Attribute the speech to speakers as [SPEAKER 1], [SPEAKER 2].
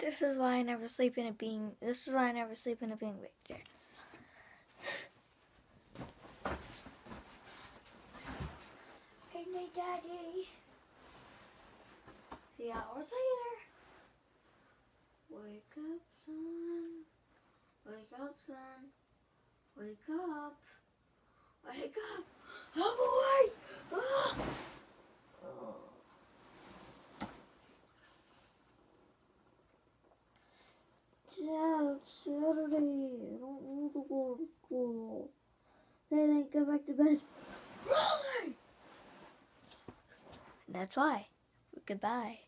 [SPEAKER 1] This is why I never sleep in a bean. This is why I never sleep in a bean chair. Good night, Daddy. Three hours later. Wake up, son. Wake up, son. Wake up. Wake up. It's Saturday. I don't want to go to school. Then then go back to bed. That's why. Goodbye.